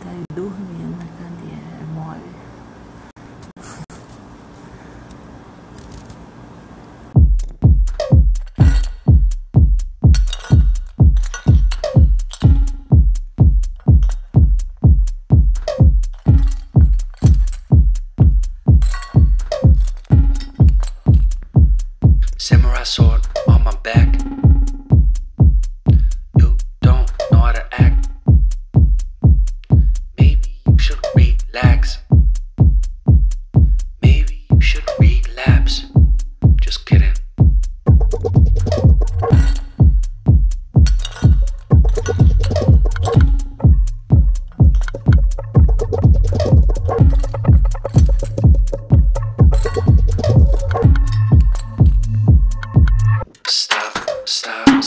tá dormindo na cadeira, é mole. Samurai sword on my back.